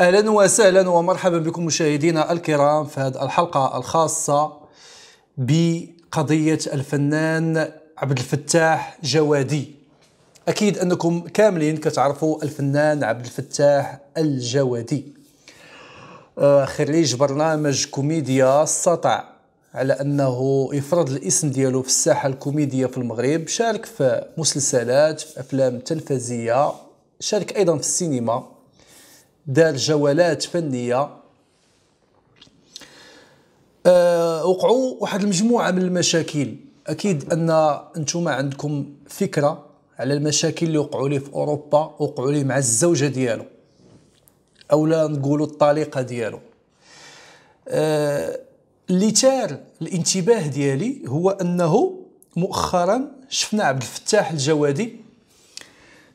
أهلا وسهلا ومرحبا بكم مشاهدينا الكرام في هذه الحلقة الخاصة بقضية الفنان عبد الفتاح جوادي. أكيد أنكم كاملين كتعرفوا الفنان عبد الفتاح الجوادي. آه، خريج برنامج كوميديا استطاع على أنه يفرض الاسم ديالو في الساحة الكوميدية في المغرب شارك في مسلسلات في أفلام تلفزية شارك أيضا في السينما. دار جولات فنية. أه وقعوا واحد المجموعة من المشاكل. أكيد أن أنتم عندكم فكرة على المشاكل اللي وقعوا ليه في أوروبا وقعوا ليه مع الزوجة ديالو أو لا نقولوا الطليقة ديالو. أه اللي تار الانتباه ديالي هو أنه مؤخرا شفنا عبد الفتاح الجوادي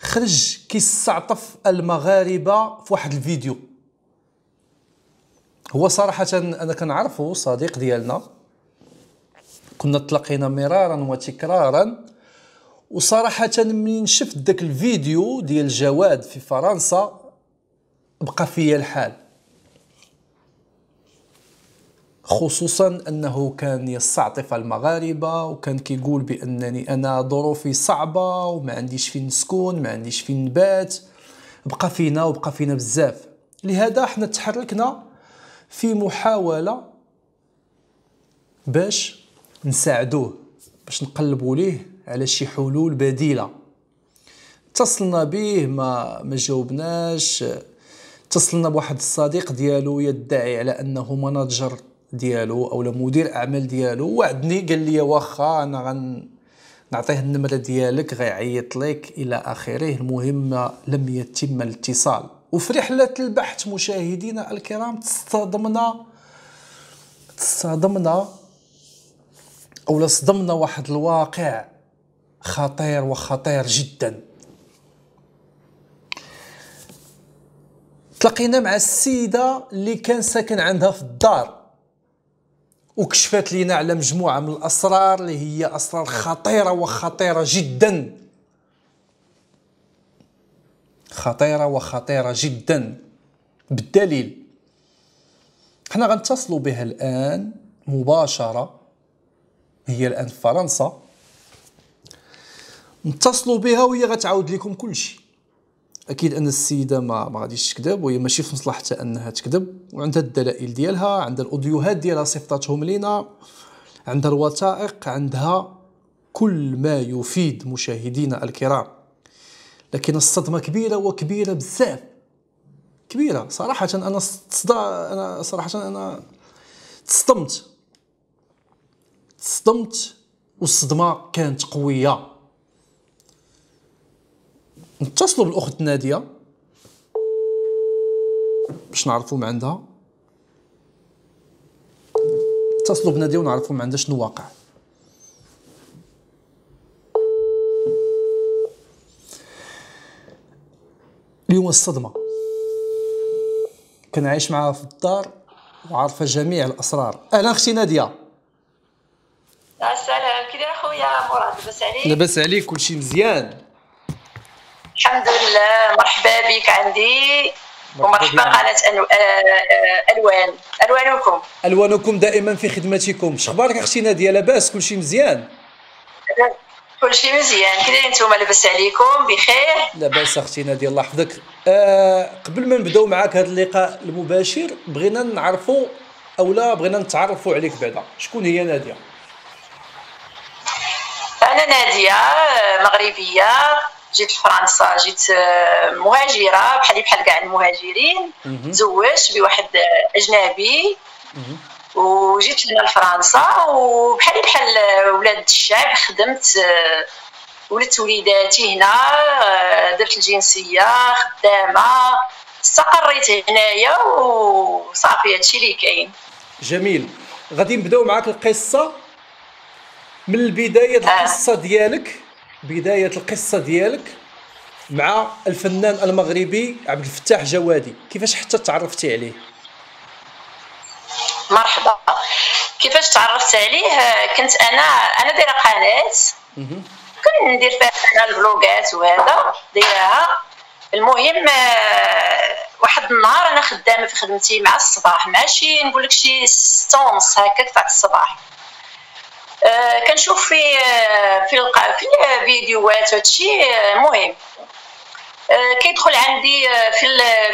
خرج كيستعطف المغاربة في واحد الفيديو. هو صراحة أنا كنعرفه صديق ديالنا. كنا تلاقينا مرارا وتكرارا. وصراحة منين شفت داك الفيديو ديال جواد في فرنسا بقى فيا الحال. خصوصا أنه كان يستعطف المغاربة وكان كيقول بأنني أنا ظروفي صعبة وما عنديش فين نسكن ما عنديش فين نبات بقى فينا وبقى فينا بزاف. لهذا حنا تحركنا في محاولة باش نساعدوه باش نقلبوا ليه على شي حلول بديلة. اتصلنا به ما ما جاوبناش. اتصلنا بواحد الصديق ديالو يدعي على أنه مناجر ديالو أو مدير أعمال ديالو. وعدني قال لي واخا أنا غن نعطيه النمرة ديالك غيعيط لك إلى آخره. المهم لم يتم الاتصال. وفي رحله البحث مشاهدينا الكرام. تصطدمنا تصطدمنا أو صدمنا واحد الواقع خطير وخطير جدا. تلاقينا مع السيدة اللي كان ساكن عندها في الدار. وكشفت لنا على مجموعة من الأسرار اللي هي أسرار خطيرة وخطيرة جدا. خطيرة وخطيرة جدا. بالدليل حنا غنتصلوا بها الآن مباشرة. هي الآن في فرنسا. نتصلوا بها وهي غتعاود لكم كل شيء أكيد أن السيدة ما ما غاديش تكذب وهي ماشي في مصلحتها أنها تكذب. وعندها الدلائل ديالها عندها الأوديوهات ديالها صيفطاتهم لينا عندها الوثائق عندها كل ما يفيد مشاهدينا الكرام. لكن الصدمة كبيرة وكبيرة بزاف. كبيرة. صراحة أنا صدا أنا صراحة أنا تصدمت تصدمت والصدمة كانت قوية. نتصلوا بالأخت نادية. باش نعرفوا ما عندها. نتصلوا بنادية ونعرفوا ما عندها شنو واقع. اليوم الصدمة. كان عايش معها في الدار وعارفة جميع الأسرار. أهلا أختي نادية. السلام كي داير خويا مراد لاباس عليك؟ لاباس عليك كلشي مزيان. الحمد لله. مرحبا بك عندي. ومرحبا قناة آه، آه، ألوان. ألوانكم. ألوانكم دائما في خدمتكم. شخبارك أختي نادية لاباس كل شيء مزيان؟ كل شيء مزيان. كي دايرين نتوما لاباس عليكم؟ بخير. لاباس أختي ناديه الله يحفظك آه قبل ما نبداو معاك هذا اللقاء المباشر بغينا نعرفوا أو لا بغينا نتعرفوا عليك بعدا. شكون هي نادية؟ أنا نادية مغربية. جيت لفرنسا جيت آه، مهاجرة بحالي بحال كاع المهاجرين تزوجت بواحد أجنبي. وجيت هنا لفرنسا وبحالي بحال ولاد الشعب خدمت آه، ولدت وليداتي هنا آه، درت الجنسية خدامة. استقريت هنايا وصافي هادشي اللي كاين. جميل. غادي نبداو معاك القصة من البداية القصة ديالك. بداية القصة ديالك مع الفنان المغربي عبد الفتاح جوادي. كيفاش حتى تعرفتي عليه؟ مرحبا. كيفاش تعرفت عليه؟ كنت أنا أنا دايرة قناة. كندير فيها الفلوغات وهذا دايرها المهم واحد النهار أنا خدامة في خدمتي مع الصباح. ماشي نقول لك شي 6 ونص هكاك تاع الصباح. كنشوف في آه، في في الفيديوهات هادشي آه، مهم. آه كيدخل عندي آه، في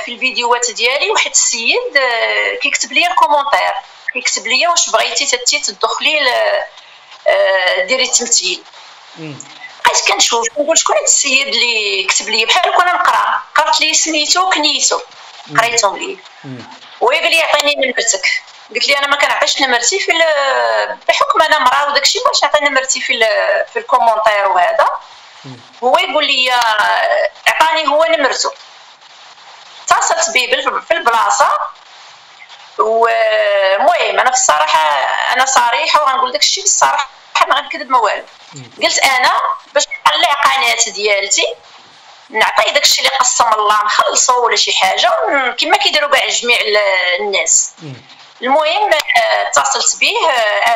في الفيديوهات ديالي واحد السيد آه كيكتب لي ال commentaire. كيكتب لي واش بغيتي تتي تدخلي ديري التمثيل. بقيت كنشوف نقول شكون هاد السيد اللي كتب لي بحال كنا نقرا. قرات لي سميتو كنيتو قريتهم لي وهي قال لي عطيني نمرتك قلت لي أنا ما كنعطيش نمرتي في بحكم أنا مراه وداكشي باش نعطي نمرتي في في الكومونتير وهذا. هو يقول لي عطاني هو نمرته اتصلت به في البلاصة ومهم أنا في الصراحة أنا صريحة وغنقول داكشي بالصراحه ما غنكذب ما والو. قلت أنا باش نطلع قناة ديالتي نعطي داكشي اللي قسم الله نخلصو ولا شي حاجة كما كيديروا كاع جميع الناس. المهم اتصلت به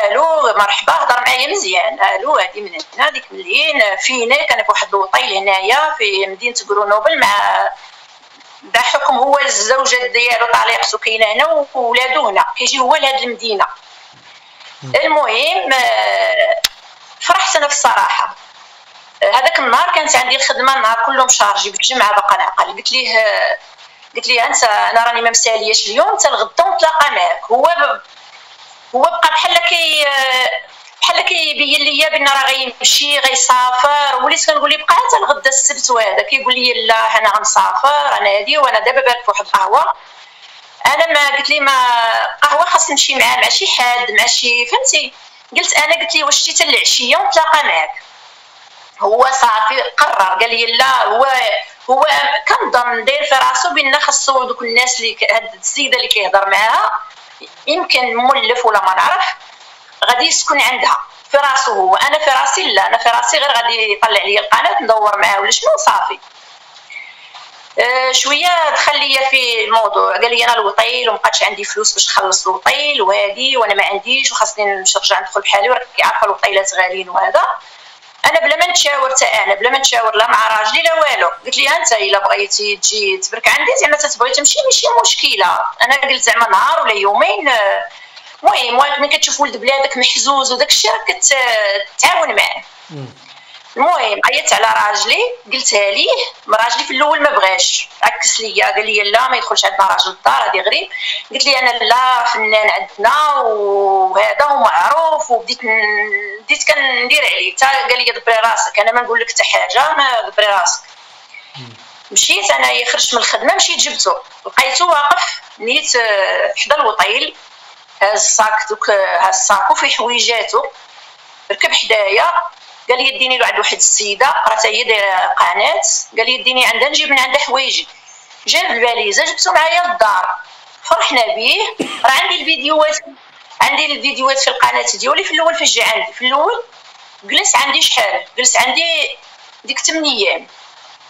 ألو مرحبا هضر معايا مزيان ألو هادي من هنا هذيك منين فينا كان في واحد الوطيل هنايا في مدينة غرونوبل مع بحكم هو الزوجة ديالو طليقته كاينة هنا وولادو هنا كيجي هو لهاد المدينة. المهم فرحت أنا في الصراحة. هذاك النهار كانت عندي الخدمة النهار كله مشارجي بالجمعه باقا نعقل. قلت ليه قلت ليه أنت أنا راني ما مسالياش اليوم أنت الغدا نتلاقى معاك. هو ب... هو بقى بحال كي بحال كيبين ليا بأن راه غيمشي غيسافر. وليت كنقول ليه بقى حتى الغدا السبت وهذا. كيقول لي لا أنا غنسافر أنا هادي وأنا دابا بالك في واحد القهوة. أنا ما قلت لي ما قهوة خاص نمشي معاه مع شي حد مع شي فهمتي؟ قلت أنا قلت لي واش جيت العشية ونتلاقى معاك. هو صافي قرر قال لي لا هو هو كنظن داير في راسو بان خاصو دوك الناس اللي هاد السيده اللي كيهضر معاها. يمكن مولف ولا ما نعرف. غادي يسكن عندها. في راسو هو. أنا في راسي لا. أنا في راسي غير غادي يطلع لي القناة ندور معاه ولا شنو صافي آه، شوية دخل ليا في الموضوع. قال لي أنا الوطيل ومبقاتش عندي فلوس باش نخلص الوطيل وهادي وأنا ما عنديش وخاصني نرجع ندخل بحالي وراك عارفه الوطيلات غاليين وهذا. أنا بلا ما نتشاور حتى أنا بلا ما نتشاور لا مع راجلي لا والو. قلت لي أنت إلا بغيتي تجي تبرك عندي زعما تتبغي تمشي ماشي مشكلة. أنا قلت زعما نهار ولا يومين المهم ملي كتشوف ولد بلادك محزوز وداك الشيء كتعاون معاه. المهم عيطت على راجلي قلتها ليه؟ راجلي في الأول ما بغاش. عكس ليا قال لي لا ما يدخلش عندنا راجل الدار هذه غريب. قلت لي أنا لا فنان عندنا وهذا ومعروف وبديت بديت كندير عليه. حتى قال لي دبري راسك أنا ما نقول لك حتى حاجة ما دبري راسك. مشيت أنا خرجت من الخدمة مشيت جبته. لقيته واقف نيت حدا الوطيل هاز ال sac دوك هاز الصاكو في حويجاتو ركب حدايا قال لي اديني له عند واحد السيده راه هي دايره قناة. قال لي اديني عندها نجيب من عندها حوايجي جاب الفاليزه جبتو معايا للدار فرحنا به راه عندي الفيديوهات عندي الفيديوهات في القناة ديالي في الأول فاش جا عندي. في الأول جلس عندي شحال؟ جلس عندي ديك 8 أيام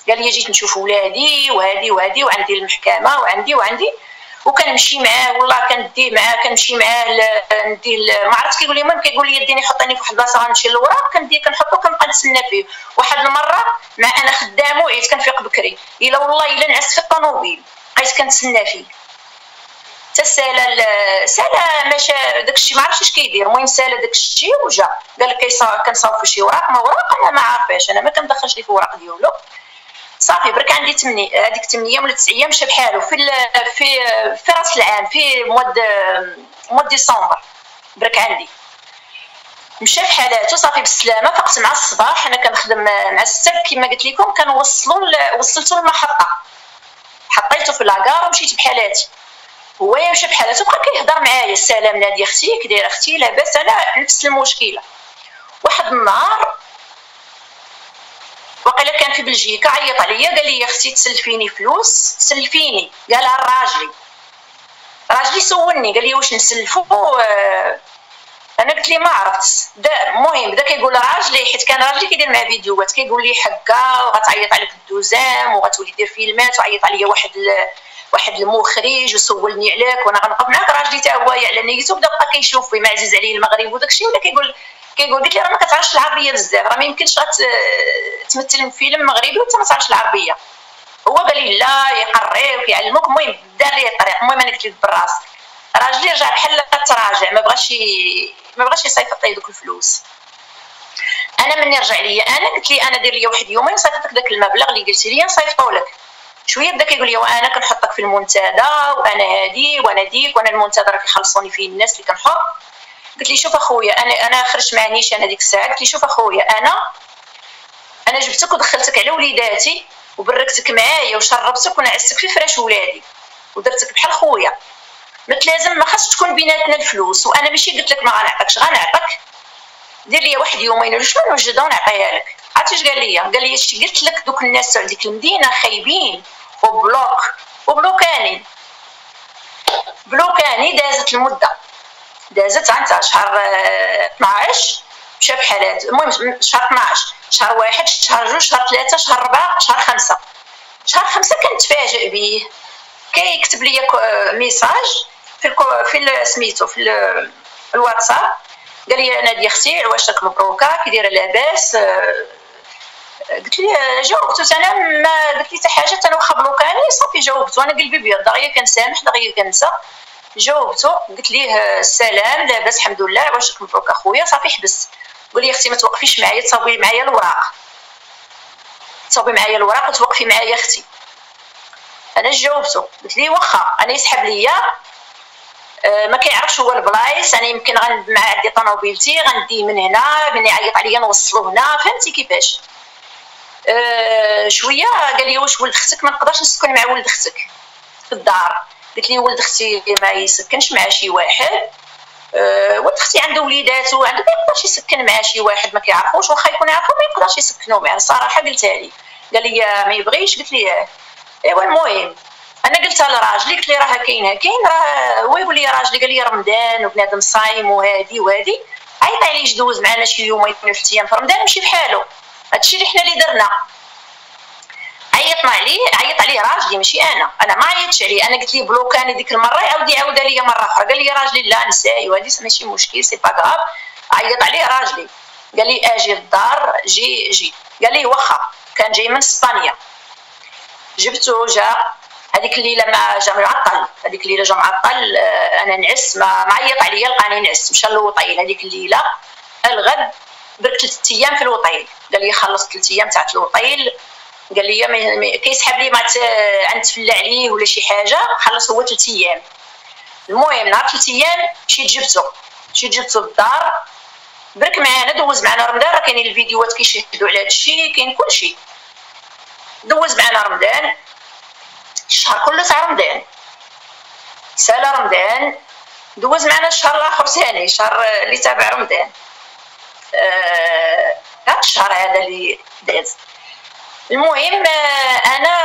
قال لي جيت نشوف ولادي وهادي وهادي وعندي المحكمة وعندي وعندي. وكنمشي معاه والله كندي معاه كنمشي معاه ندي ما عرفت كيقول لي من كيقول لي ديني حطني في واحد البلاصه غنمشي للوراق كندي كنحطو كنبقى نتسنى فيه. واحد المرة مع أنا خدامه وعيت كنفيق بكري. إلا والله إلا نعست في الطوموبيل بقيت كنتسنى فيه. حتى سالا سالا مشى داكشي ما عرفتش اش كيدير. المهم سالا داكشي وجا. قال لك كنصاوب شي وراق ما وراق أنا ما عارفاش. أنا ما كندخلش لي في الوراق ديالو. صافي برك عندي تمني هذيك 8 أيام ولا 9 أيام مشى بحالو. في في في راس العام في mois de mois de décembre. برك عندي. مشى في حالاته صافي بالسلامة فقت مع الصباح. أنا كنخدم مع السب كما قلت لكم كنوصلو وصلته المحطه حطيته في la gare ومشيت بحالاتي. هو مشى بحالاتو بقى كيهضر معايا. السلام نادي أختي كي دايره أختي لاباس أنا نفس المشكلة. واحد النهار وقيلا كان في بلجيكا عيط عليا قال لي أختي تسلفيني فلوس سلفيني. قالها لراجلي راجلي. سولني قال لي واش نسلفو؟ آه، أنا قلت لي ما عرفت. المهم بدا كيقول راجلي حيت كان راجلي كيدير معاه فيديوهات كيقول لي حكا وغتعيط عليك الدوزيم وغتولي دير فيلمات وعيط عليا واحد. واحد المخرج وسولني عليك وأنا غنوقف معاك. راجلي تا هو على نيته بدا بقى كيشوف فيما عزيز عليه المغرب وداكشي ولا كيقول كيقول قلت لي راه ما كتعرفش العربية بزاف راه ما يمكنش تمثل فيلم مغربي وانت ما تعرفش العربية. هو قال لي لا يقري ويعلموك المهم دار لي الطريق المهم أنا قلت له راجلي رجع بحال تراجع ما بغاش ما بغاش يصيفط لي دوك الفلوس. أنا مني رجع ليا أنا قلت لي أنا دير لي واحد يومين نصيفط لك داك المبلغ اللي قلتي لي نصيفطو لك. شوية بدا كيقول لي وأنا كنحطك في المنتدى وأنا هادي وأنا ديك وأنا المنتدى راه كيخلصوني فيه الناس اللي كنحط. قلت لي شوف أخويا أنا أنا خرجت مع نيشان هذيك الساعة. قلت لي شوف أخويا أنا أنا جبتك ودخلتك على وليداتي وبركتك معايا وشربتك ونعستك في فراش ولادي ودرتك بحال خويا. ما لازم ما خاصش تكون بيناتنا الفلوس. وأنا ماشي قلت لك ما غنعطيكش غنعطيك. دير لي واحد يومين ولا شوية نوجدها ونعطيها لك. عرفتي اش قال لي قال لي اش قلت لك دوك الناس تاع ديك المدينة خايبين وبلوك. وبلوكاني. بلوكاني دازت المدة. دازت عن شهر 12 مشى بحالات المهم شهر 12 شهر واحد شهر جوج شهر ثلاثة شهر ربعة شهر خمسة. شهر خمسة كنتفاجئ به كيكتب لي message في الكو في سميتو في الواتساب. قال لي ناديه أختي عواشك مبروكة؟ كي دايرة لاباس؟ آه، قلت لي جاوبته أنا ما قلت لي حتى حاجة أنا واخا بلوكاني صافي جاوبته أنا قلبي بيض دغيا كنسامح دغيا كنسى. جاوبته قلت ليه السلام لاباس الحمد لله عواشك مبروك اخويا صافي حبس قول لي أختي ما توقفيش معايا تصاوبي معايا الوراق تصاوبي معايا الوراق وتوقفي معايا أختي. أنا جاوبته. قلت لي واخا؟ أنا يسحب ليا. آه، ما كيعرفش هو البلايص. أنا يمكن غندي مع عندي طوموبيلتي غندي من هنا من يعيط عليا نوصلو هنا. فهمتي كيفاش؟ أه شوية قال لي واش ولد أختك؟ ما نقدرش نسكن مع ولد أختك في الدار. قلت لي ولد أختي ما يسكنش مع شي واحد. أه ولد أختي عنده وليداتو عنده ما يقدرش يسكن مع شي واحد ما كيعرفوش واخا يكون يعرفو ما يقدرش يسكنوا معاه. الصراحه قلتها لي. قال لي ما يبغيش؟ قلت لي ايوا المهم. أنا قلتها لراجلي قلت لي راه كاينة كاين راه هو يقول لي راجلي. قال لي رمضان وبنادم صايم وهادي وهادي. عيط عليه دوز معنا شي يومين ثلاث أيام في رمضان مشي بحالو. هادشي اللي حنا اللي درنا. عيطنا عليه عيط عليه راجلي ماشي أنا. أنا ما عيطتش عليه. أنا قلت ليه بلوكاني ديك المرة عاود يعاودها ليا مرة أخرى. قال لي راجلي لا نساي وهادي ماشي مشكل c'est pas grave عيط عليه راجلي. قال لي أجي للدار جي جي. قال لي واخا كان جاي من إسبانيا. جبته جا. هذيك الليلة ما جا معطل هذيك الليلة جا معطل آه، أنا نعس ما معيط عليا لقاني نعس. مشى للوطيل. هذيك الليلة ألغد برك ثلاث أيام في الوطيل. قال لي خلصت ثلاث أيام تاع الوطيل. قال لي كيسحب لي ما عند تفلى عليه ولا شي حاجة خلص هو ثلاث أيام. المهم نهار ثلاث أيام مشيت جبته مشيت جبته للدار برك معانا دوز معنا رمضان راه كاينين الفيديوهات كيشهدوا على هادشي كاين كلشي. دوز معنا رمضان الشهر كله تاع رمضان. سال رمضان دوز معنا الشهر الآخر ثاني شهر اللي تابع رمضان. آه هذا الشهر هذا اللي داز. المهم أنا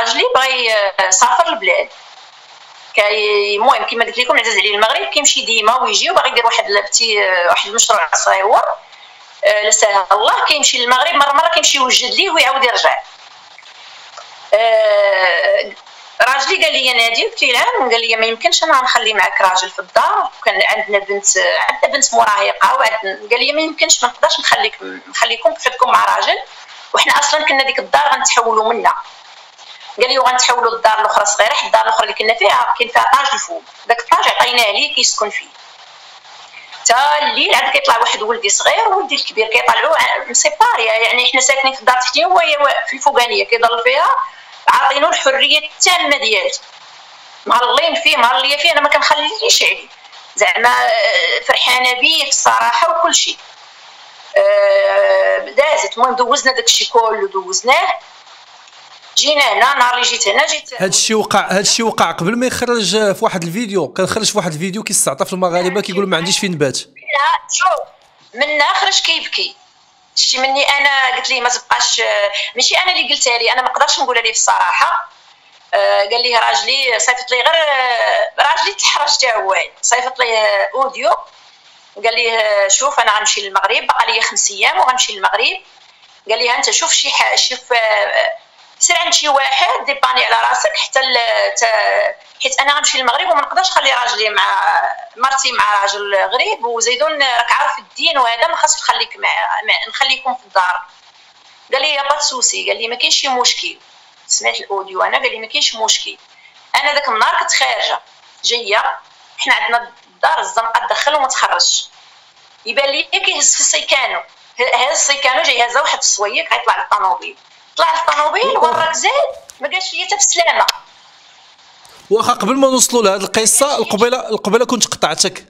راجلي بغى يسافر البلاد كاي المهم كما قلت لكم عزاز عليه المغرب كيمشي ديما ويجي وباغي يدير واحد ال petit واحد المشروع صغير آه لسهل الله كيمشي للمغرب مرة مرة كيمشي يوجد ليه ويعاود يرجع. آه، راجلي قال لي نادي قلت له قال لي ما يمكنش أنا نخلي معك راجل في الدار كان عندنا بنت عندنا بنت مراهقة وعندنا قال لي ما يمكنش ما نقدرش نخليك نخليكم بحدكم مع راجل. وحنا أصلا كنا ديك الدار غنتحولوا منا. قال لي وغنتحولوا للدار الأخرى صغيرة حيت الدار الأخرى اللي كنا فيها كاين فيها طاج الفوق داك الطاج عطيناه ليه كيسكن فيه. حتى الليل عاد كيطلع واحد ولدي صغير وولدي الكبير كيطلعوا مسيباريا يعني حنا ساكنين في الدار تحتيه وهي في الفوقانية كيضل فيها عاطينو الحرية التامة ديالته مهلين فيه مهلية فيه أنا ما كنخليش عليه. زعما آه، فرحانة بيه الصراحة وكل شيء. دازت المهم دوزنا داكشي كله دوزناه جينا هنا نهار اللي جيت هنا جيت هذا الشيء وقع هذا الشيء وقع قبل ما يخرج في واحد الفيديو كان خرج في واحد الفيديو كيستعطف المغاربه كيقولوا ما عنديش فين نبات شوف منا خرج كيبكي شتي مني أنا قلت لي ما تبقاش ماشي أنا اللي قلتها لي أنا ما نقدرش نقولها ليه بصراحه آه، قال لي راجلي صيفط لي غير راجلي تحرج حتى هو صيفط لي audio قال لي شوف أنا غنمشي للمغرب بقى لي خمس أيام وغنمشي للمغرب. قال لي أنت شوف شي شوف سير عند شي واحد ديباني على راسك حتى حيت أنا غنمشي للمغرب وما نقدرش نخلي راجلي مع مرتي مع راجل غريب وزيدون راك عارف الدين وهذا ما خاصش نخليك مع... نخليكم في الدار. قال لي y a pas de souci قال لي ما كاينش شي مشكل. سمعت ال audio أنا قال لي ما كاينش مشكل. أنا ذاك النهار كنت خارجة جاية حنا عندنا الدار الزنقه دخل وما تخرجش. يبان لي كيهز في السيكانو. هذا السيكانو جاي هذا واحد السويق غيطلع للطوموبيل. طلع للطوموبيل وراك زاد ما قالش لي حتى بسلامه واخا قبل ما نوصلوا لهذه القصة القبيله القبيلة كنت قطعتك.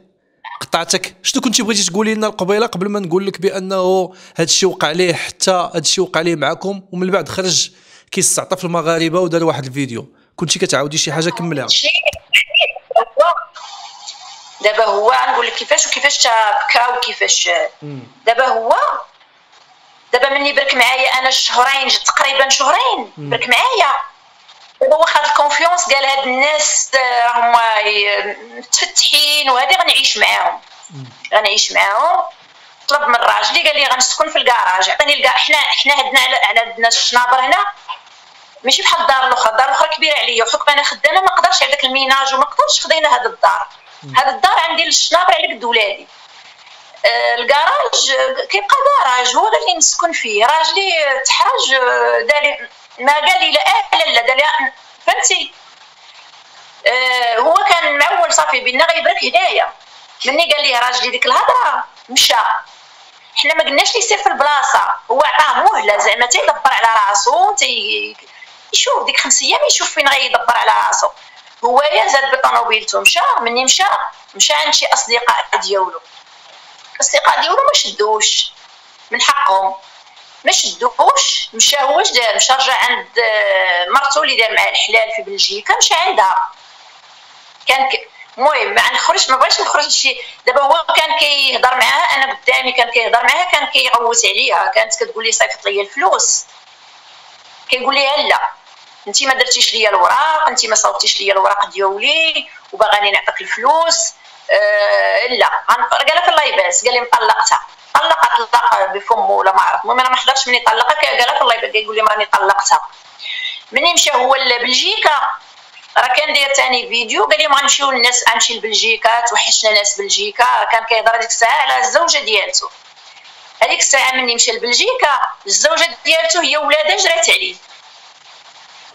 قطعتك. شنو كنتي بغيتي تقولي لنا القبيلة قبل ما نقول لك بأنه هذا الشيء وقع ليه حتى هذا الشيء وقع ليه معكم ومن بعد خرج كيستعطف المغاربة ودار واحد الفيديو. كنتي كتعاودي شي حاجة كملها دابا هو نقول لك كيفاش وكيفاش بكى وكيفاش؟ دابا هو دابا مني برك معايا أنا شهرين تقريبا شهرين. برك معايا. هو خد la confiance قال هاد الناس راهم متفتحين وهذه غنعيش معاهم. غنعيش معاهم. طلب من راجلي قال لي غنسكن في الكراج عطيني الكراج حنا حنا هدنا على عندنا les chambres هنا. ماشي بحال الدار الأخرى. الدار الأخرى كبيرة عليا. وحكم أنا خدامة ما نقدرش على داك ال ménage وما نقدرش خدينا هاد الدار. هاد الدار عندي les chambres على قد ولادي آه، الكراج كيبقى كراج هو اللي نسكن فيه. راجلي تحرج آه، داري ما قال لي لا لا لا قال لي فهمتي؟ آه هو كان معول صافي بينا غيبرك هدايا مني قال لي راجلي ديك الهضرة مشى. حنا ما قلناش لي سير في البلاصة. هو عطاه مهلة زعما تيدبر على راسو تي يشوف ديك خمس أيام يشوف فين غيدبر على راسو. هو يا زاد بطوموبيلتو مشى مني مشى مشى عند شي أصدقاء ديالو. الأصدقاء ديالو ما شدوش من حقهم. ما شدوش مشى هو اش دار؟ مشى رجع عند مرتو اللي دار معاه الحلال في بلجيكا مشى عندها. كان المهم ما نخرجش ما بغيتش نخرج شي دابا هو كان كيهضر معاها أنا قدامي كان كيهضر معاها كان كيغوت عليها. كانت كتقول لي صيفط لي الفلوس. كيقول لي لا انت ما درتيش ليا الوراق انت ما صوتيش ليا الوراق ديالي وباغاني نعطيك الفلوس. آه لا قال لك الله يباس قال لي مطلقتها. طلق طلق بفمه ولا ما عرف المهم أنا ما حضرتش مني طلقها قال لك الله يبارك يقول لي راني طلقتها. مني مشى هو لبلجيكا. راه كان داير ثاني فيديو قال لي غنمشيو للناس غنمشي لبلجيكا توحشنا ناس بلجيكا. كان كيهضر هذيك الساعة على الزوجة ديالته. هذيك الساعة مني مشى لبلجيكا الزوجة ديالته هي ولادها جرات عليه.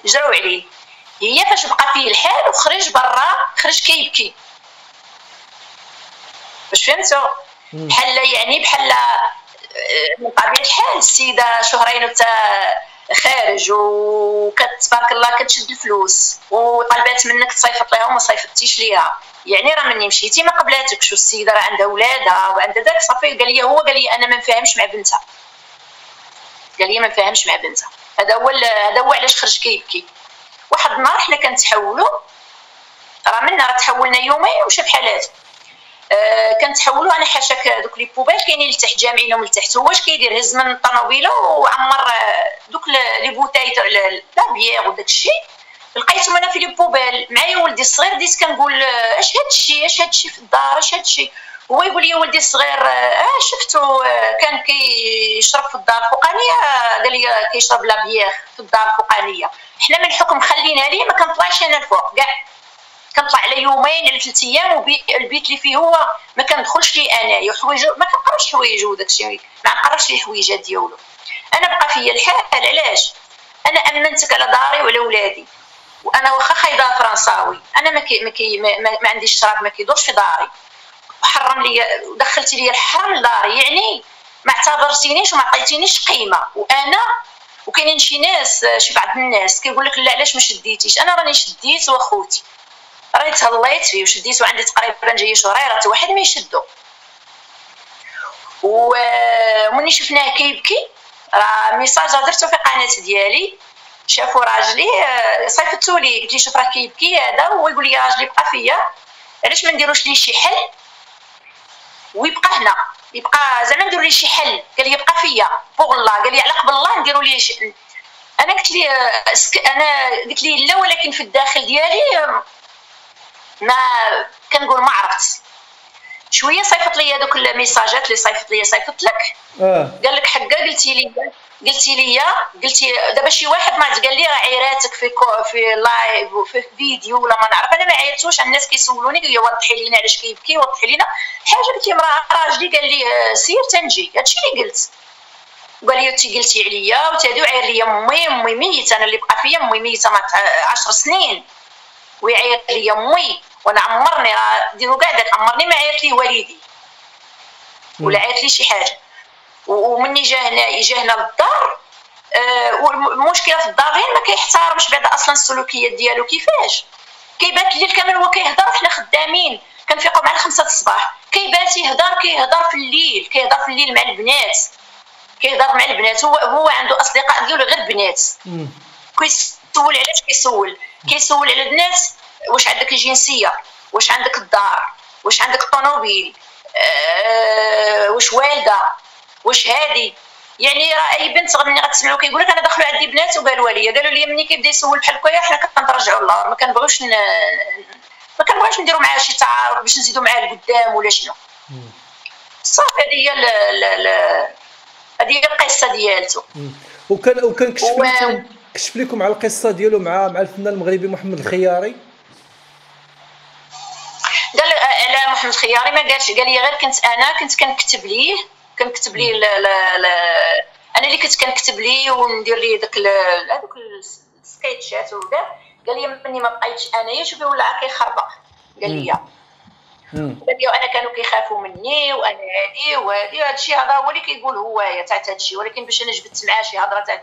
جراو عليه هي فاش بقى فيه الحال وخرج برا خرج كيبكي واش فهمتوا بحال يعني بحال من طبيعة الحال السيدة شهرين وتا خارج وكتبارك الله كتشد الفلوس وطلبات منك تصيفط لها وما صيفطتيش ليها. يعني راه مني مشيتي ما قبلاتكش والسيدة راه عندها ولادها وعندها داك صافي قال لي هو قال لي أنا ما نفهمش مع بنتها. قال لي ما نفهمش مع بنتها. هذا هو هذا هو علاش خرج كيبكي واحد النهار حنا كنتحولوا راه منا راه تحولنا يومين ومشى بحالاتو آه كنتحولوا أنا حاشاك دوك les poubelles كاينين لتحت جامعين ومن تحت. هو اش كيدير؟ هز من الطوموبيله وعمر دوك les bouteilles la bière وداك الشيء. لقيتهم أنا في les poubelles. معايا ولدي الصغير بديت كنقول أش هاد الشيء؟ أش هاد الشيء في الدار؟ أش هاد الشيء؟ هو يقول لي ولدي الصغير آه شفتو آه، كان كيشرب في الدار الفوقانية قال لي كيشرب لا بيير في الدار الفوقانية. حنا من الحكم خلينا ليه ما كنطلعش أنا الفوق كاع. كنطلع على يومين على ثلاث أيام والبيت اللي فيه هو ما كندخلش ليه انايا حوايج ما كنقراش حوايج وداك الشيء ما نقراش حويجات ديالو. أنا بقى فيا الحال علاش؟ أنا أمنتك على داري وعلى ولادي وأنا واخا خايبة فرنساوي أنا ما كي ما, كي ما, ما عنديش شراب ما كيدورش في داري. وحرم لي ودخلتي لي الحرام لداري يعني ما اعتبرتينيش وما عطيتينيش قيمة. وأنا وكاينين شي ناس شي بعض الناس كيقول لك لا علاش ما شديتيش؟ أنا راني شديت وأخوتي. راني تهليت فيه وشديتو عندي تقريبا جاي شهرين واحد ما يشدو. ومني شفناه كيبكي راه message درتو في القناه ديالي. شافو راجلي صيفطتو لي قلت لي شوف راه كيبكي هذا وهو يقول لي راجلي بقى فيا. علاش ما نديروش ليه شي حل؟ ويبقى هنا. يبقى زعما نديرو ليه شي حل. قال لي يبقى فيا. بوغ الله. قال لي على قبل الله نديرو ليه شي أنا قلت لي أنا قلت لي لا ولكن في الداخل ديالي ما كنقول ما عرفت شوية صيفط لي دوك الميساجات اللي صيفط لي صيفط لك. آه. قال لك حقا قلتي لي قلتي لي قلتي دابا شي واحد ما قال لي راه عيراتك في كو في لايف وفي فيديو ولا ما نعرف. أنا ما عيرتوش الناس كيسولوني قال لي وضحي لنا علاش كيبكي وضحي لنا حاجة قلت لهم راه راجلي قال لي سير تنجي. هادشي اللي قلت. وقال لي انت قلتي عليا وتادو عير لي امي امي ميته أنا اللي بقى فيا امي ميته مات 10 سنين. ويعيط لي امي وأنا عمرني ديروا كاع داك عمرني ما عيط لي والدي ولا عيط لي شي حاجة. ومني جا هنا جا هنا للدار آه والمشكلة في الدار غير ما كيحترمش بعدا أصلا السلوكيات ديالو كيفاش. كيبات الليل كامل هو كيهضر حنا خدامين كنفيقوا مع الخمسة الصباح. كيبات يهضر كيهضر في الليل كيهضر في الليل مع البنات كيهضر مع البنات. هو هو عنده أصدقاء ديالو غير بنات. كيسول علاش كيسول؟ كيسول على البنات واش عندك الجنسية واش عندك الدار واش عندك الطوموبيل أه واش والدة واش هادي. يعني راه أي بنت ملي غتسمعو كيقول لك أنا دخلوا عندي بنات وقالوا لي قالوا لي ملي كيبدا يسول بحال هكايا حنا كنرجعوا للور ما كنبغيوش ن... ما كنبغيوش نديروا معاه شي تعارف باش نزيدوا معاه لقدام ولا شنو. صافي هذه هي هذه هي القصة ديالته. وكان وكان كشف و... كشف لكم على القصة ديالو مع مع الفنان المغربي محمد الخياري قال على محمد الخياري ما قالش. قال لي غير كنت أنا كنت كنكتب ليه كنكتب ليه أنا اللي كنت كنكتب ليه وندير ليه داك هذوك السكيتشات وكذا. قال لي مني ما بقيتش انايا شوفي ولا كيخربق قال لي قال لي أنا كانوا كيخافوا مني وأنا هادي وهادي. هذا الشيء هذا هو اللي كيقول هو تاع هذا الشيء ولكن باش أنا جبت معاه شي هضرة تاع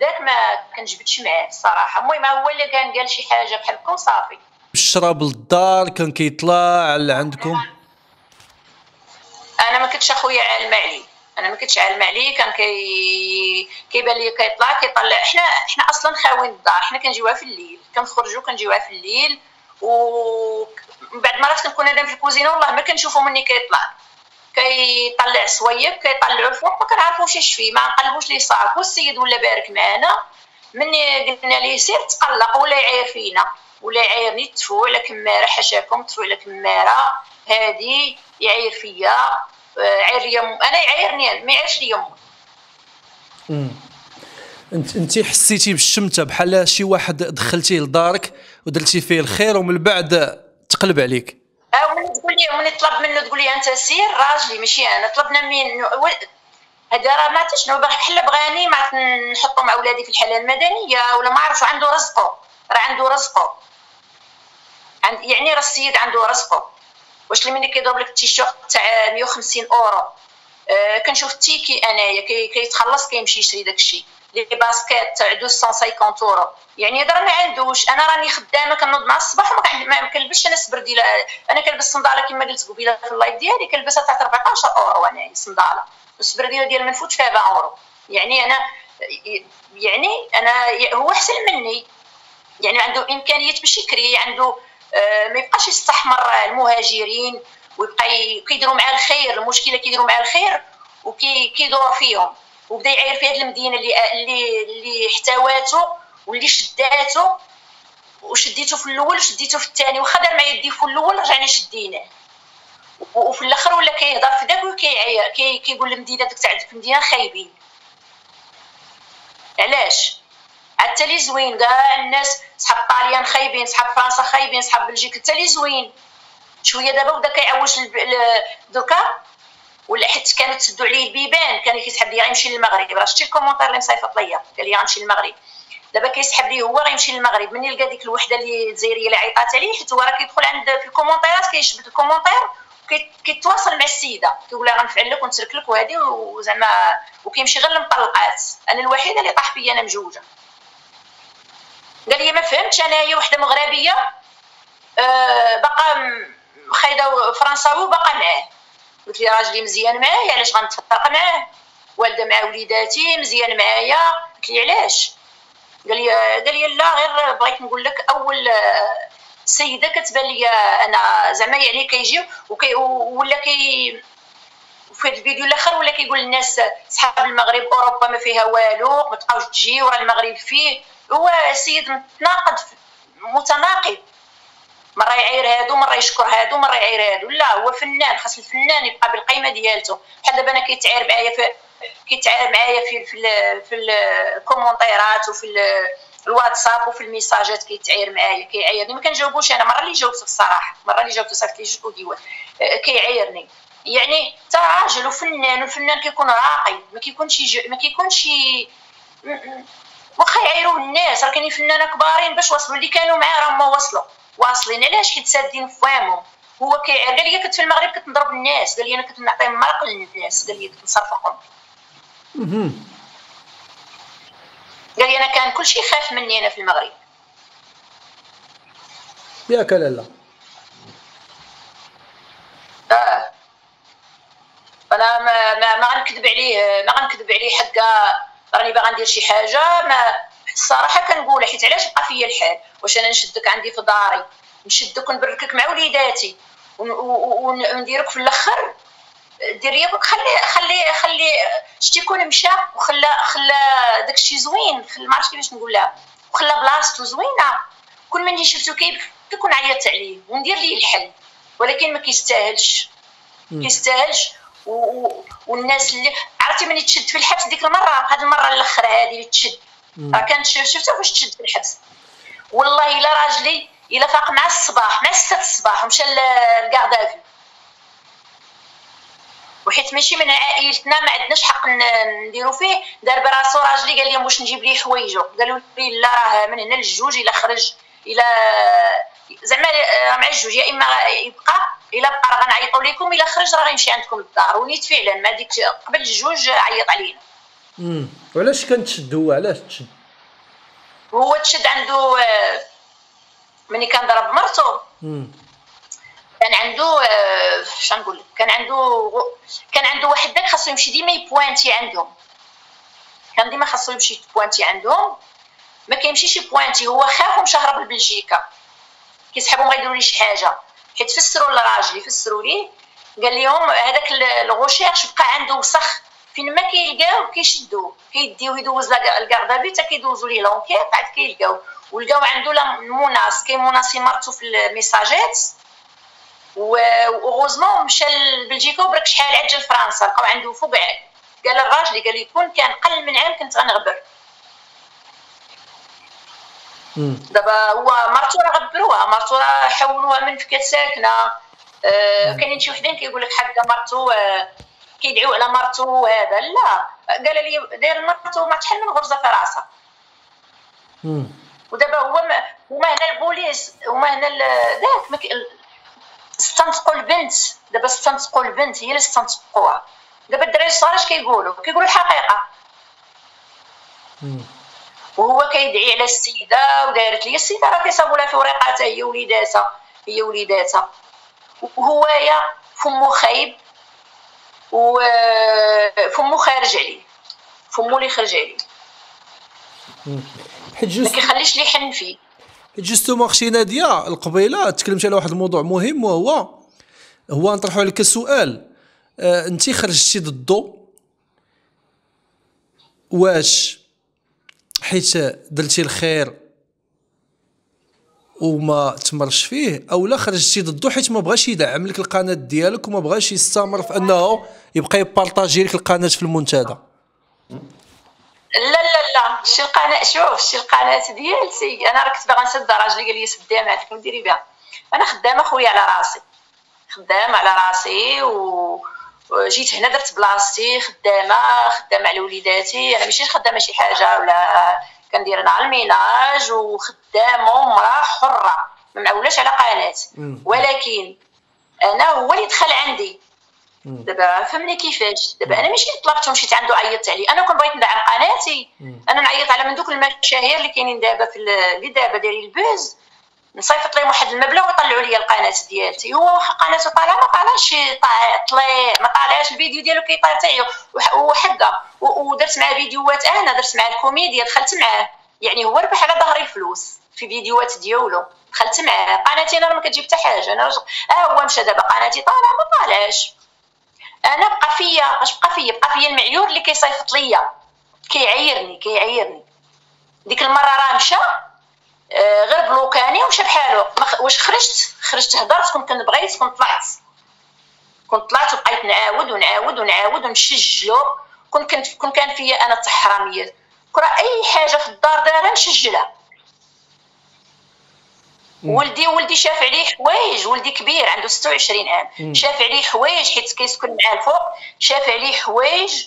ذاك ما كنجبدش معاه الصراحة. المهم هو اللي كان قال شي حاجة بحال هكا وصافي الشراب للدار كان كيطلع عندكم أنا ما كنتش أخويا عالم عليه أنا ما كنتش عالم عليه كان كي كيبان لي كيطلع كيطلع. حنا حنا أصلا خاوين الدار. حنا كنجيوها في الليل. كنخرجوا كنجيوها في الليل. و بعد مرات كنكون أنا في الكوزينة والله ما كنشوفو مني كيطلع. كيطلع صويب كيطلعوا الفوق ما كنعرفوش اش فيه ما نقلبوش ليه صافي والسيد ولا بارك معانا. مني قلنا ليه سير تقلق ولا يعير فينا. ولا يعايرني تفو على كمارة حاشاكم تفو على كمارة. هادي يعاير فيا. آه، عير لي أنا يعايرني ما يعيرش لي امي انت انت حسيتي بالشمته بحال شي واحد دخلتيه لدارك ودرتي فيه الخير ومن بعد تقلب عليك. آه ملي تقول لي ملي طلب منه تقول لي أنت سير؟ راجلي ماشي أنا. طلبنا من هذا راه ما شنو بحال بغاني ما نحطو مع ولادي في الحاله المدنيه ولا ما عرفش عنده رزقه راه عنده رزقه عند يعني راه السيد عنده رزقه واش اللي ملي كيضرب لك التيشيرت تاع 150 أورو؟ آه كنشوف ال ticket أنايا كيتخلص كيمشي يشري داكشي. les baskets تاع 250 أورو. يعني هذا ما عندوش. أنا راني خدامة كنوض مع الصباح وما ما كنلبسش. أنا سبرديلة أنا كنلبس صندالة كما قلت قبيلة في ال live ديالي كنلبسها تاع 14 أورو أنا صندالة. السبرديله ديال ما نفوتش فيها 20 أورو. يعني أنا يعني أنا هو أحسن مني. يعني عنده إمكانيات باش يكري عنده آه، ما يبقاش يستحمر المهاجرين ويبقى كيديروا معاه الخير. المشكلة كيديروا معاه الخير وكيدور فيهم. وبدا يعاير في هذه المدينة اللي اللي اللي احتواته واللي شداته وشديته في الأول وشديته في الثاني واخا دار مع يدي في الأول رجعنا شديناه. وفي الآخر ولا كيهضر في داك وكيعير كي كيقول المدينة ديك تاع ديك المدينة خايبين. علاش؟ حتى لي زوين كاع الناس صحاب طاليان خايبين صحاب فرنسا خايبين صحاب بلجيك حتى لي زوين. شوية دابا بدا كيعوج دوكا ولا حيت كانوا تسدوا عليه البيبان كان كيسحب لي غيمشي للمغرب. راه شتي الكومونتير اللي مصيفط ليا قال لي غنمشي للمغرب. دابا كيسحب لي هو غيمشي للمغرب. مني لقى ديك الوحدة اللي الجزائريه اللي عيطات عليه حيت هو راه كيدخل عند في الكومونتيرات كيشبد الكومونتير كيتواصل مع السيدة. كيقول لها غنفعل لك ونترك لك وهذه وزعما وكيمشي غير للمطلقات. أنا الوحيدة اللي طاح فيا أنا مجوجة. قال لي ما فهمتش انايا وحدة مغربية أه بقى خايدة فرنساوي وبقى معاه. قلت لي راجلي مزيان معايا علاش غنتفرق معاه؟ والدة مع وليداتي مزيان معايا. قلت لي علاش؟ قال لي قال لي لا غير بغيت نقول لك أول سيدة كتبان لي أنا زعما يعني كيجيو وكي ولا كي في الفيديو الأخر ولا كيقول للناس صحاب المغرب أوروبا ما فيها والو ما تبقاوش تجيو راه المغرب فيه. هو سيد متناقض متناقض. مرة يعير هادو مرة يشكر هادو مرة يعير هادو. لا هو فنان خاص الفنان يبقى بالقيمة ديالته بحال دابا أنا كيتعاير معايا في كيتعاير معايا في في في الكومونتيرات وفي الواتساب وفي الميساجات كيتعاير معايا كيعايرني. ما كنجاوبوش أنا مرة اللي جاوبته الصراحة مرة اللي جاوبته صافي جوج كيعايرني. يعني تا راجل وفنان والفنان كيكون راقي ما كيكونش. ما كيكونش واخا يعيروه الناس. راه كاينين فنانة كبارين باش وصلوا اللي كانوا معاه راهم ما وصلوا. واصلين. علاش حيت سادين فهمهم هو كيعير قال لي كنت في المغرب كنت نضرب الناس. قال لي أنا كنت نعطيهم مرق للناس. قال لي كنت نصرفقهم قال لي أنا كان كل شيء خاف مني أنا في المغرب. ياك لالا آه. أنا ما ما, ما غنكذب عليه. ما غنكذب عليه حقا. راني باغا ندير شي حاجة. ما الصراحة كنقول حيت علاش بقى فيا الحال؟ واش أنا نشدك عندي في داري؟ نشدك ونبركك مع وليداتي؟ ونديرك في الأخر؟ دير رياضك خلي خلي خلي شتي يكون مشى وخلى خلى داكشي زوين خلى ما عرفتش كيفاش نقول لها وخلى بلاصتو زوينة. كل ما نجي شفتو كيف كيكون عيطت عليه وندير ليه الحل. ولكن ما كيستاهلش. كيستاهلش. و... والناس اللي عرفتي من تشد في الحبس ديك المرة؟ هذه المرة الأخرى هذه اللي تشد. راه كانت شفتها فاش تشد في الحبس. والله إلا راجلي إلا فاق مع الصباح مع 6 الصباح ومشى للكاردافي وحيت ماشي من عائلتنا ما عندناش حق نديرو فيه. دار براسو راجلي قال لي واش نجيب ليه حوايجو. قالوا لي لا راه من هنا للجوج إلا خرج إلى زعما راه مع الجوج يا إما يبقى إلا بقى راه غنعيطوا لكم إلا خرج راه غيمشي عندكم للدار. ونيت فعلا ما ديك قبل الجوج عيط علينا. امم وعلاش كان تشد هو؟ علاش تشد؟ هو تشد عنده آه، ملي كان ضرب مرته كان عنده آه، نقول لك؟ كان عنده كان عنده واحد داك خاصو يمشي ديما يبوانتي عندهم. كان ديما خاصو يمشي يبوانتي عندهم. ما كيمشيش يبوانتي. هو خاف ومشى هرب لبلجيكا كيسحبهم غيديروا لي شي حاجة. حيت فسروا لراجلي فسروا ليه قال لهم هذاك la recherche بقى عنده وسخ. فين ما كيلقاو كيشدوه كيديوه يدوز ال garde à vue حتى كيدوزوا ليه l'enquête عاد كيلقاو. ولقاو عنده موناس كاين موناسي مرتو في الميساجات. وغوزمون مشى لبلجيكا وبرك شحال عجل فرنسا لقاو عنده فوق قال الراجل قال لي كون كان قل من عام كنت غنغبر. دابا هو مرتو راه غبروها مرتو راه حولوها من فكات ساكنة. آه كاينين شي وحدين كيقول لك حاجة مرتو آه كيدعيو على مرتو هذا لا. قال لي داير مرتو ما تحل من غرزة في راسها. ودابا هو ما هما هنا البوليس هما هنا داك استنطقوا البنت. دابا استنطقوا البنت هي اللي استنطقوها دابا الدراري الصغار اش كيقولوا؟ كيقولوا الحقيقة. وهو كيدعي على السيدة ودارت لي السيدة راه كيصاوبوا لها في وريقاتها هي وليداتها هي وليداتها. وهو يا فمو خايب. وفمو خارج عليه. فمو اللي خرج عليه. ما كيخليش لي حن فيه. جوستومون أختي نادية القبيلة تكلمت على واحد الموضوع مهم وهو هو نطرحوا عليك السؤال. آه انت خرجتي ضده واش؟ حيت درتي الخير وما تمرش فيه أو لا خرجتي ضده حيت ما بغاش يدعم لك القناة ديالك وما بغاش يستمر في أنه يبقى يبارطاجي لك القناة في المنتدى. لا لا لا. شي القناة شوف شي القناة ديالتي أنا راه كنت باغا نسد راجلي قال لي سديها معاك نديري بها. أنا خدامة خويا على راسي. خدامة على راسي و جيت هنا درت بلاصتي خدامة خدامة على وليداتي. أنا ماشي خدامة شي حاجة ولا كندير أنا الميناج وخدامة ومرأة حرة. ما معولاش على قناة. ولكن أنا هو اللي دخل عندي. دابا فهمني كيفاش؟ دابا أنا ماشي طلبته مشيت عنده عيطت عليه أنا كون بغيت ندعم قناتي أنا نعيط على من دوك المشاهير اللي كاينين دابا في اللي دابا دايرين البوز. نصيفط لهم واحد المبلغ ويطلعوا لي القناة ديالتي. هو واخا قناته طالعة ما طالعش طلع ما طالعش الفيديو ديالو كيطير تاعي وحقه ودرت معاه فيديوهات أنا درت معاه الكوميديا دخلت معاه. يعني هو ربح على ظهري الفلوس في فيديوهات ديالو. دخلت معاه. قناتي أنا ما كتجيب حتى حاجة. أنا رجل آه هو مشى دابا. قناتي طالعه ما طالعش. أنا بقى فيا اش بقى فيا بقى فيا المعيور اللي كيصيفط ليا كيعيرني كيعيرني. ديك المرة راه مشى آه غير بلوكاني ومشى بحالو. واش خرجت؟ خرجت هضرت كنت بغيت كنت طلعت. كنت طلعت وبقيت نعاود ونعاود ونعاود ونسجلو كنت كنت كون كان فيا أنا التحرامية. كره أي حاجة في الدار دارها نسجلها ولدي ولدي شاف عليه حوايج ولدي كبير عنده 26 عام. شاف عليه حوايج حيت كيسكن معاه الفوق شاف عليه حوايج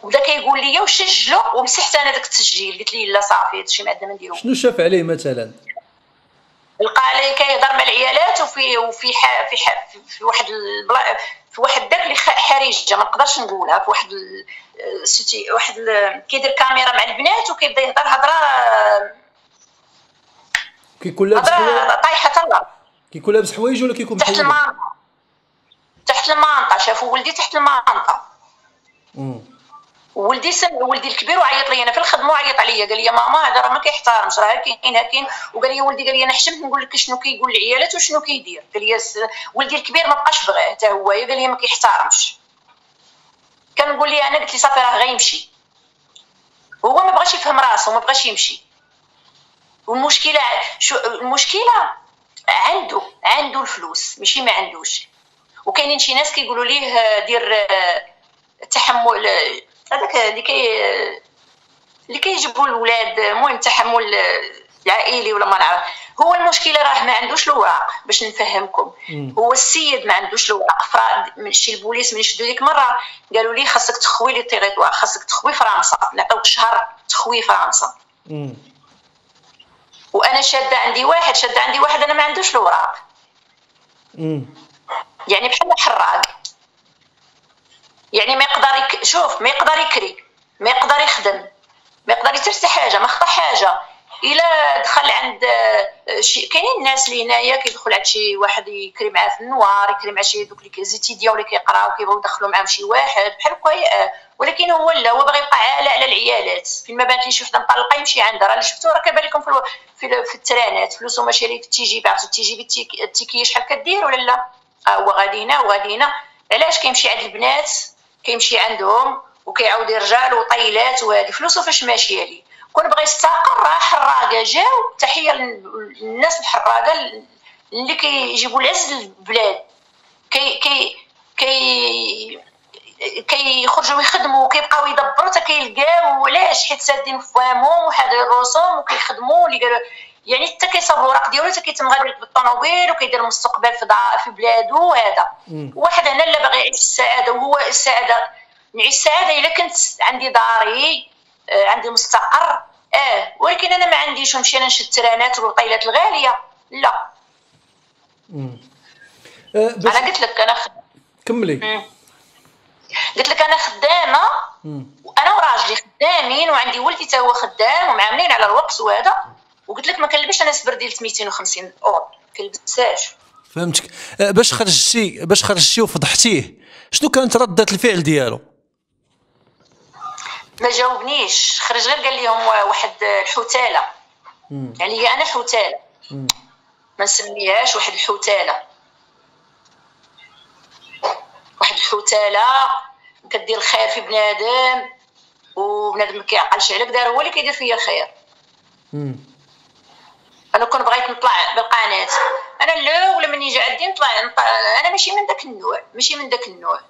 وبدا كيقول لي وسجلو ومسحت أنا داك التسجيل. قلت لي لا صافي هادشي ما عندنا ما نديرو. شنو شاف عليه مثلا؟ لقى لي كيهضر مع العيالات وفي وفي ح... في ح... في واحد البلا... في واحد داك اللي حريجة ما نقدرش نقولها. في واحد ال... ستي واحد ال... كيدير كاميرا مع البنات وكيبدا يهضر هضرة كيكون لابس طايحة الأرض كيكون لابس حوايج ولا كيكون تحت المنطقة تحت المنطقة شافوا ولدي تحت المنطقة ولدي سم ولدي الكبير وعيط لي. أنا في الخدمة وعيط عليا. قال لي ماما هذا راه ما كيحترمش راه كاين كاين. وقال لي ولدي قال لي أنا حشمت نقول لك شنو كيقول العيالات وشنو كيدير. قال لي ولدي الكبير ما بقاش بغاه حتى هو. قال لي ما كيحترمش. كنقول لي أنا قلت لي صافي راه غيمشي. هو ما بغاش يفهم راسه ما بغاش يمشي. والمشكلة شو المشكلة عنده عنده الفلوس ماشي؟ ما عندوش. وكاينين شي ناس كيقولوا ليه دير تحمل هذاك اللي كي اللي كيجيبوا الولاد المهم تحمل العائلي ولا ما نعرف. هو المشكلة راه ما عندوش الوراق باش نفهمكم. هو السيد ما عندوش الوراق من شي البوليس من شدو ديك مرة قالوا لي خاصك تخوي لي التيريتوار خاصك تخوي فرنسا. نعطيوك شهر تخوي فرنسا. وأنا شادة عندي واحد شادة عندي واحد أنا ما عندوش الوراق. يعني بحال حراق. يعني ما يقدر يك... شوف ما يقدر يكري ما يقدر يخدم ما يقدر يترسى حاجة ما خطا حاجة. إلا دخل عند آه، شي كاينين الناس اللي هنايا كيدخل عند شي واحد يكري معاه في النوار يكري مع شي دوك اللي زيتيديا ولا كيقراو كيبغيو يدخلوا معاهم شي واحد بحال هكا ولكن هو لا هو باغي يبقى عالة على العيالات. فين ما بانت لي شي وحده مطلقة يمشي عندها راه شفتو راه كيبان لكم في, في, في الترانات فلوسو ماشيه لي في التيجي بعث التيجي التيكية شحال كدير ولا لا؟ ها هو غادي هنا وغادي هنا. علاش كيمشي عند البنات؟ كيمشي عندهم وكيعاود رجال وطيلات وهذه فلوسو فاش ماشية لي كون بغى يستقر راه حراقة. جاو تحية للناس الحراقة اللي كيجيبوا العز للبلاد. كي كي كي كيخرجوا كي يخدموا وكيبقاو يدبروا حتى كيلقاو علاش حيت سادين فهمهم وحاضرين الرسوم وكيخدموا اللي قالوا يعني حتى كيصاوب الوراق ديالو حتى كيتم غادي بالطوموبيل وكيدير مستقبل في في بلادو وهذا. واحد هنا اللي باغي يعيش السعادة وهو السعادة نعيش السعادة إلا كنت عندي داري عندي مستقر. آه ولكن أنا ما عنديش ونمشي أنا نشد الترانات والطيلات الغالية. لا. أه أنا قلت لك أنا خ... كملي. قلت لك أنا خدامة. وأنا وراجلي خدامين وعندي ولدي تا هو خدام ومعاملين على الوقت وهذا. وقلت لك ما كنلبسش أنا سبر ديال 250 اورو كنلبسهاش. فهمتك. أه، باش خرجتي باش خرجتي وفضحتيه شنو كانت ردة الفعل ديالو؟ ما جاوبنيش. خرج غير قال لهم واحد الحوتالة. يعني أنا حوتالة. ما نسميهاش واحد الحوتالة. واحد الحوتالة كدير الخير في بنادم وبنادم ما كيعقلش عليك دار هو اللي كيدير فيا الخير. أنا كون بغيت نطلع بالقناة. أنا لا ولا من يجي عندي نطلع, أنا ماشي من داك النوع. ماشي من داك النوع.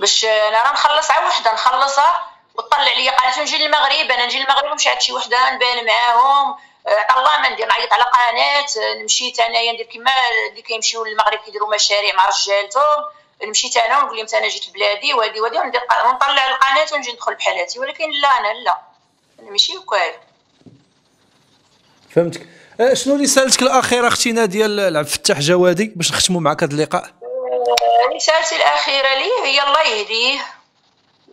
باش أنا راه نخلص على وحده نخلصها وطلع لي قالت نجي للمغرب أنا نجي للمغرب ونمشي عند شي وحده نبان معاهم. عطا الله ما ندير نعيط على قناة مشيت أنايا ندير كيما اللي كيمشيو للمغرب كيديروا مشاريع مع رجالتهم. مشيت أنا ونقول لهم أنا جيت لبلادي وهادي وهادي وندير ونطلع القناة ونجي ندخل بحالاتي ولكن لا أنا لا. أنا ماشي هكا فهمتك. أه، شنو رسالتك الأخيرة أختي نادية لعبد الفتاح جوادي باش نختموا معك هذا اللقاء؟ أه، رسالتي الأخيرة ليه هي الله يهديه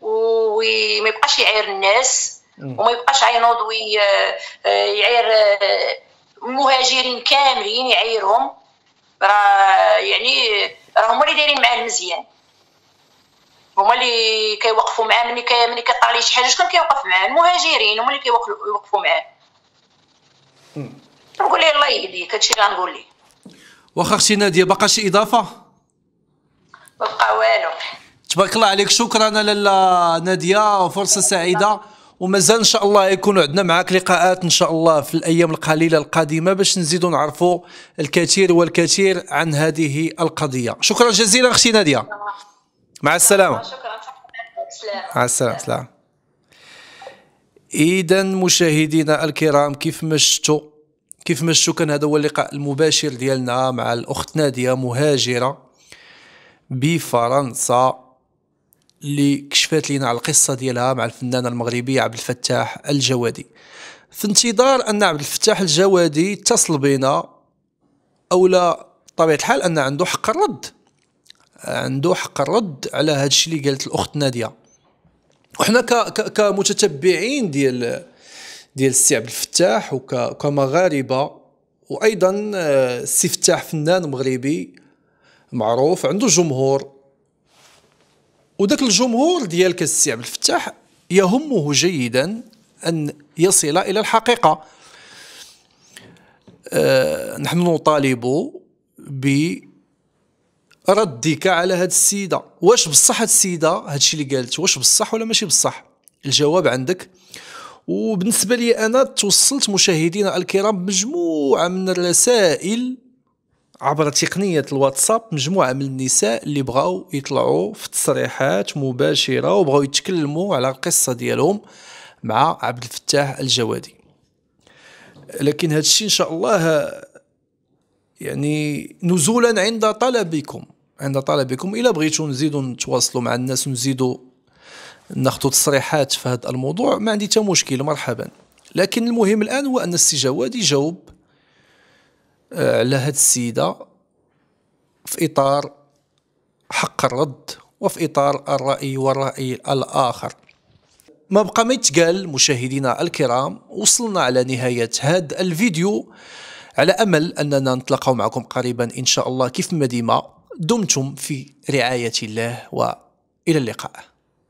وما يبقاش يعير الناس وما يبقاش عينوض ويعير أه، مهاجرين كاملين يعيرهم. راه يعني راه هما اللي دايرين معاه المزيان هما اللي كيوقفوا معاه ملي كي ملي كيطرى شي حاجة شكون كيوقف معاه؟ المهاجرين هما اللي كيوقفوا معاه. نقول لي الله يهديك هادشي اللي غنقول ليه. واخا أختي نادية باقا شي إضافة؟ ما بقى والو. تبارك الله عليك شكرا لاله نادية وفرصة سعيدة. ومازال إن شاء الله يكون عندنا معك لقاءات إن شاء الله في الأيام القليلة القادمة باش نزيدوا نعرفوا الكثير والكثير عن هذه القضية. شكرا جزيلا أختي نادية. مع السلامة. شكرا. مع السلامة. سلام اذا مشاهدينا الكرام كيف ما شفتوا كيف ما شفتوا كان هذا هو اللقاء المباشر ديالنا مع الأخت نادية مهاجرة. بفرنسا اللي كشفت لنا على القصة ديالها مع الفنان المغربي عبد الفتاح الجوادي. في انتظار أن عبد الفتاح الجوادي اتصل بنا أو لا طبيعه الحال أن عنده حق الرد. عنده حق الرد على هذا الشيء اللي قالت الأخت نادية. وحنا كمتتبعين ديال ديال السي عبد الفتاح وكمغاربه وأيضا آه، السي فتاح فنان مغربي معروف عنده جمهور. وداك الجمهور ديال السي عبد الفتاح يهمه جيدا أن يصل إلى الحقيقة. أه نحن نطالب بردك على هاد السيدة. واش بصح هاد السيدة؟ هادشي اللي قالت. واش بصح ولا ماشي بصح؟ الجواب عندك. وبالنسبة لي أنا توصلت مشاهدينا الكرام بمجموعة من الرسائل عبر تقنية الواتساب مجموعة من النساء اللي بغاو يطلعوا في تصريحات مباشرة وبغاو يتكلموا على القصة ديالهم مع عبد الفتاح الجوادي. لكن هذا الشيء إن شاء الله يعني نزولا عند طلبكم عند طلبكم. إلا بغيتوا نزيدوا نتواصلوا مع الناس ونزيدوا ناخذ تصريحات في هذا الموضوع ما عندي حتى مشكل مرحبا. لكن المهم الآن هو أن السي جوادي جاوب على هاد السيدة في إطار حق الرد وفي إطار الرأي والرأي الآخر. ما بقى ما يتقال مشاهدينا الكرام وصلنا على نهاية هذا الفيديو. على أمل أننا نتلاقاو معكم قريبا إن شاء الله. كيف ما ديما دمتم في رعاية الله وإلى اللقاء.